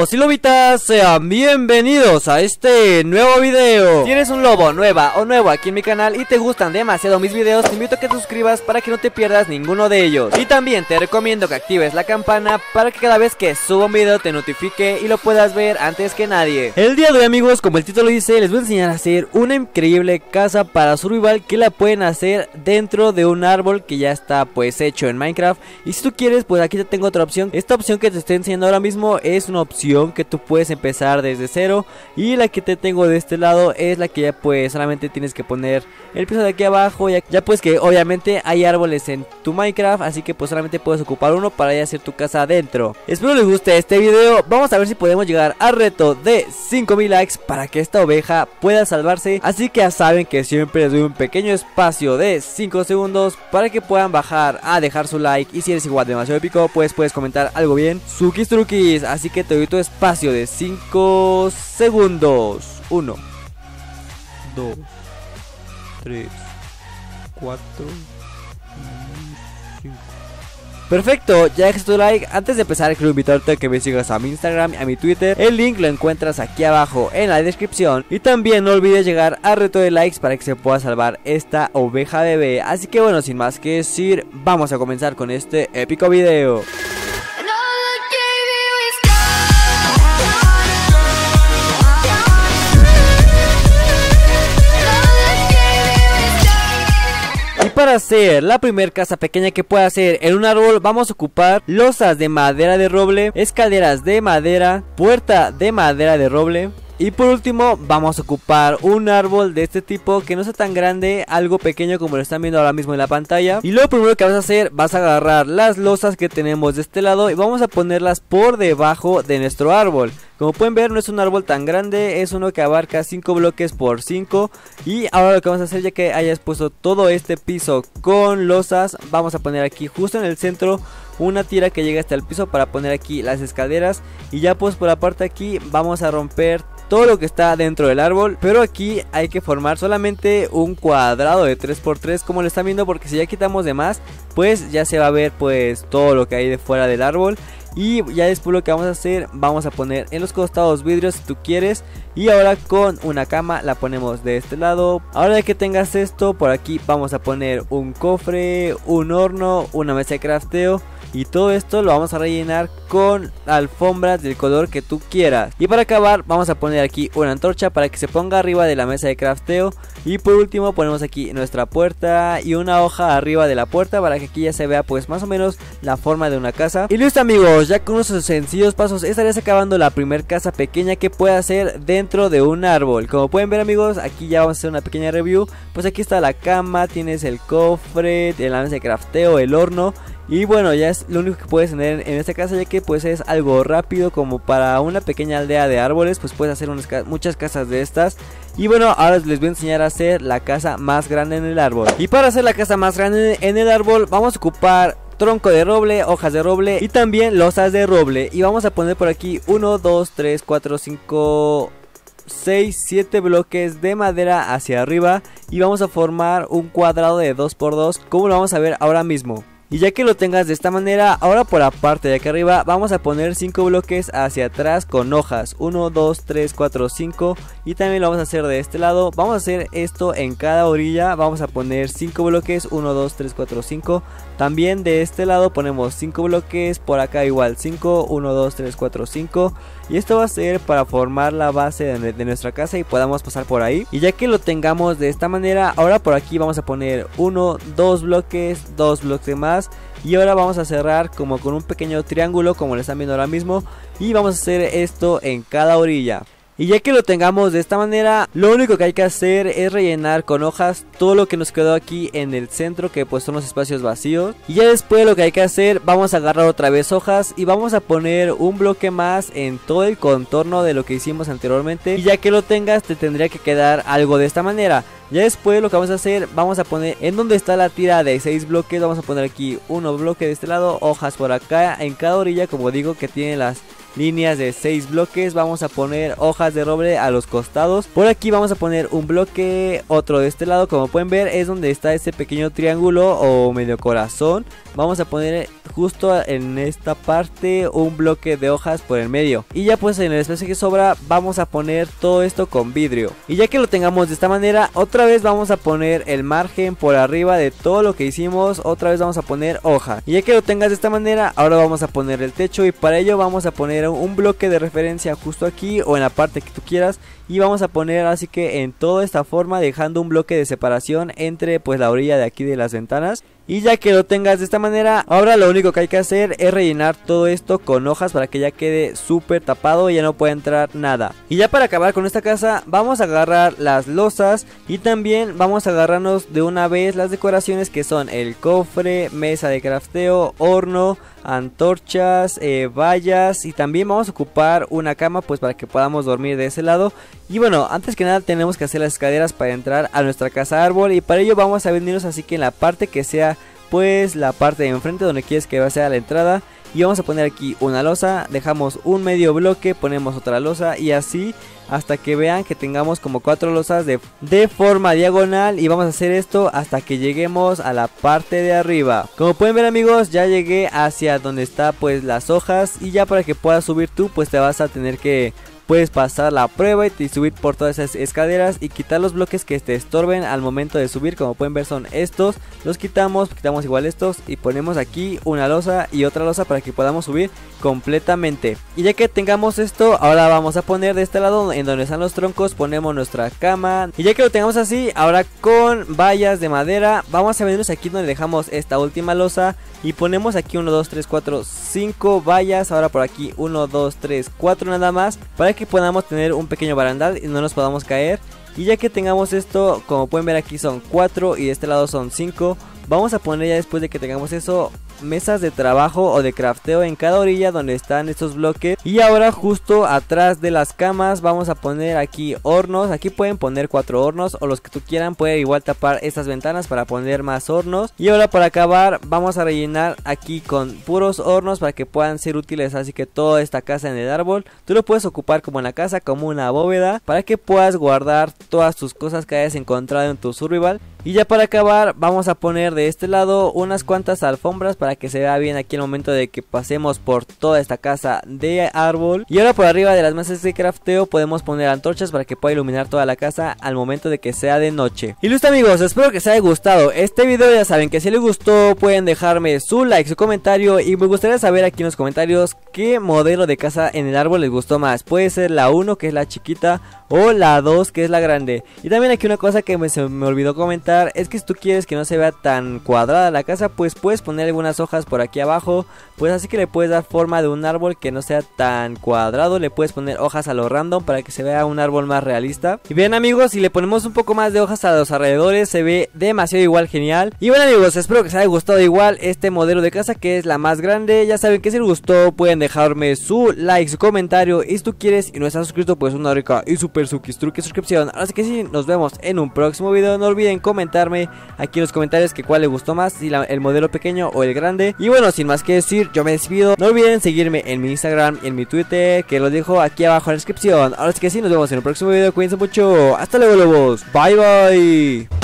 Lobos y lobitas, sean bienvenidos a este nuevo video. Si eres un lobo, nueva o nuevo aquí en mi canal y te gustan demasiado mis videos Te invito a que te suscribas para que no te pierdas ninguno de ellos. Y también te recomiendo que actives la campana para que cada vez que suba un video te notifique y lo puedas ver antes que nadie. El día de hoy amigos, como el título dice, les voy a enseñar a hacer una increíble casa para survival Que la pueden hacer dentro de un árbol que ya está pues hecho en Minecraft. Y si tú quieres, pues aquí te tengo otra opción. Esta opción que te estoy enseñando ahora mismo es una opción que tú puedes empezar desde cero. Y la que te tengo de este lado es la que ya pues solamente tienes que poner el piso de aquí abajo. Ya, ya pues que obviamente hay árboles en tu Minecraft así que pues solamente puedes ocupar uno para ya hacer tu casa adentro. Espero les guste este video. Vamos a ver si podemos llegar al reto de 5000 likes para que esta oveja pueda salvarse. Así que ya saben que siempre les doy un pequeño espacio de 5 segundos para que puedan bajar a dejar su like. Y si eres igual demasiado épico pues puedes comentar algo bien. Sukis Trukis. Así que te doy tu espacio de 5 segundos. 1, 2, 3, 4, 5. Perfecto, ya dejas tu like. Antes de empezar, quiero invitarte a que me sigas a mi Instagram y a mi Twitter. El link lo encuentras aquí abajo en la descripción. Y también no olvides llegar al reto de likes para que se pueda salvar esta oveja bebé. Así que bueno, sin más que decir, vamos a comenzar con este épico video. Para hacer la primera casa pequeña que pueda hacer en un árbol vamos a ocupar losas de madera de roble, escaleras de madera, puerta de madera de roble, y por último vamos a ocupar un árbol de este tipo que no sea tan grande, algo pequeño como lo están viendo ahora mismo en la pantalla. Y lo primero que vas a hacer, vas a agarrar las losas que tenemos de este lado y vamos a ponerlas por debajo de nuestro árbol. Como pueden ver no es un árbol tan grande, es uno que abarca 5 bloques por 5 Y ahora lo que vamos a hacer ya que hayas puesto todo este piso con losas Vamos a poner aquí justo en el centro una tira que llega hasta el piso para poner aquí las escaleras Y ya pues por la parte aquí vamos a romper todo lo que está dentro del árbol Pero aquí hay que formar solamente un cuadrado de 3x3 como lo están viendo Porque si ya quitamos de más pues ya se va a ver pues todo lo que hay de fuera del árbol y ya después lo que vamos a hacer, vamos a poner en los costados vidrios si tú quieres. Y ahora con una cama la ponemos de este lado. Ahora que tengas esto, por aquí vamos a poner un cofre, un horno, una mesa de crafteo. Y todo esto lo vamos a rellenar con alfombras del color que tú quieras. Y para acabar vamos a poner aquí una antorcha para que se ponga arriba de la mesa de crafteo. Y por último ponemos aquí nuestra puerta y una hoja arriba de la puerta para que aquí ya se vea pues más o menos la forma de una casa. Y listo amigos, ya con unos sencillos pasos estarías acabando la primera casa pequeña que puede hacer dentro de un árbol. Como pueden ver amigos, aquí ya vamos a hacer una pequeña review. Pues aquí está la cama, tienes el cofre, la mesa de crafteo, el horno y bueno, ya es lo único que puedes tener en esta casa ya que pues es algo rápido como para una pequeña aldea de árboles, pues puedes hacer muchas casas de estas. Y bueno, ahora les voy a enseñar a hacer la casa más grande en el árbol. Y para hacer la casa más grande en el árbol vamos a ocupar tronco de roble, hojas de roble y también losas de roble. Y vamos a poner por aquí 1, 2, 3, 4, 5... 6, 7 bloques de madera hacia arriba y vamos a formar un cuadrado de 2x2 como lo vamos a ver ahora mismo. Y ya que lo tengas de esta manera, ahora por la parte de aquí arriba vamos a poner 5 bloques hacia atrás con hojas. 1, 2, 3, 4, 5. Y también lo vamos a hacer de este lado. Vamos a hacer esto en cada orilla. Vamos a poner 5 bloques. 1, 2, 3, 4, 5. También de este lado ponemos 5 bloques. Por acá igual 5. 1, 2, 3, 4, 5. Y esto va a ser para formar la base de, de nuestra casa y podamos pasar por ahí. Y ya que lo tengamos de esta manera, ahora por aquí vamos a poner 1, 2 bloques, 2 bloques más y ahora vamos a cerrar como con un pequeño triángulo como lo están viendo ahora mismo y vamos a hacer esto en cada orilla y ya que lo tengamos de esta manera, lo único que hay que hacer es rellenar con hojas todo lo que nos quedó aquí en el centro, que pues son los espacios vacíos. Y ya después lo que hay que hacer, vamos a agarrar otra vez hojas y vamos a poner un bloque más en todo el contorno de lo que hicimos anteriormente. Y ya que lo tengas, te tendría que quedar algo de esta manera. Ya después lo que vamos a hacer, vamos a poner en donde está la tira de 6 bloques, vamos a poner aquí uno bloque de este lado, hojas por acá, en cada orilla como digo que tiene las líneas de 6 bloques. Vamos a poner hojas de roble a los costados. Por aquí vamos a poner un bloque, otro de este lado. Como pueden ver es donde está este pequeño triángulo o medio corazón. Vamos a poner justo en esta parte un bloque de hojas por el medio. Y ya pues en el espacio que sobra vamos a poner todo esto con vidrio. Y ya que lo tengamos de esta manera, otra vez vamos a poner el margen por arriba de todo lo que hicimos. Otra vez vamos a poner hoja. Y ya que lo tengas de esta manera, ahora vamos a poner el techo y para ello vamos a poner un bloque de referencia justo aquí o en la parte que tú quieras. Y vamos a poner así que en toda esta forma dejando un bloque de separación entre pues la orilla de aquí de las ventanas. Y ya que lo tengas de esta manera ahora lo único que hay que hacer es rellenar todo esto con hojas para que ya quede súper tapado y ya no pueda entrar nada. Y ya para acabar con esta casa vamos a agarrar las losas y también vamos a agarrarnos de una vez las decoraciones que son el cofre mesa de crafteo horno antorchas, eh, vallas y también vamos a ocupar una cama pues para que podamos dormir de ese lado. Y bueno, antes que nada tenemos que hacer las escaleras para entrar a nuestra casa árbol y para ello vamos a venirnos así que en la parte que sea pues la parte de enfrente donde quieres que sea la entrada y vamos a poner aquí una losa, dejamos un medio bloque, ponemos otra losa y así hasta que vean que tengamos como cuatro losas de, de, forma diagonal y vamos a hacer esto hasta que lleguemos a la parte de arriba. Como pueden ver amigos ya llegué hacia donde está pues las hojas y ya para que puedas subir tú pues te vas a tener que puedes pasar la prueba y subir por todas esas escaleras y quitar los bloques que te estorben al momento de subir. Como pueden ver son estos. Los quitamos quitamos igual estos y ponemos aquí una losa y otra losa para que podamos subir completamente. Y ya que tengamos esto ahora vamos a poner de este lado en donde están los troncos ponemos nuestra cama. Y ya que lo tengamos así ahora con vallas de madera vamos a venirnos aquí donde dejamos esta última losa y ponemos aquí 1 2 3 4 5 vallas. Ahora por aquí 1 2 3 4 nada más para que podamos tener un pequeño barandal y no nos podamos caer. Y ya que tengamos esto como pueden ver aquí son 4 y de este lado son 5 vamos a poner ya después de que tengamos eso mesas de trabajo o de crafteo en cada orilla donde están estos bloques. Y ahora justo atrás de las camas vamos a poner aquí hornos. Aquí pueden poner cuatro hornos o los que tú quieran. Pueden igual tapar estas ventanas para poner más hornos. Y ahora para acabar vamos a rellenar aquí con puros hornos para que puedan ser útiles. Así que toda esta casa en el árbol tú lo puedes ocupar como en la casa como una bóveda para que puedas guardar todas tus cosas que hayas encontrado en tu survival. Y ya para acabar vamos a poner de este lado unas cuantas alfombras para que se vea bien aquí el momento de que pasemos por toda esta casa de árbol. Y ahora por arriba de las mesas de crafteo podemos poner antorchas para que pueda iluminar toda la casa al momento de que sea de noche. Y listo amigos, espero que os haya gustado este video. Ya saben que si les gustó pueden dejarme su like, su comentario y me gustaría saber aquí en los comentarios qué modelo de casa en el árbol les gustó más. Puede ser la 1 que es la chiquita o la 2 que es la grande. Y también aquí una cosa que me, se me olvidó comentar es que si tú quieres que no se vea tan cuadrada la casa, pues puedes poner algunas hojas por aquí abajo, pues así que le puedes dar forma de un árbol que no sea tan cuadrado, le puedes poner hojas a lo random para que se vea un árbol más realista. Y bien amigos, si le ponemos un poco más de hojas a los alrededores se ve demasiado igual genial. Y bueno amigos, espero que les haya gustado igual este modelo de casa que es la más grande. Ya saben que si les gustó pueden dejarme su like, su comentario y si tú quieres y no estás suscrito pues una rica y super super truque suscripción. Así que sí, nos vemos en un próximo video. No olviden comentarme aquí en los comentarios que cuál les gustó más, si el modelo pequeño o el grande. Y bueno, sin más que decir, yo me despido. No olviden seguirme en mi Instagram y en mi Twitter, que los dejo aquí abajo en la descripción. Ahora sí que sí, nos vemos en un próximo video. Cuídense mucho. Hasta luego, lobos. Bye, bye.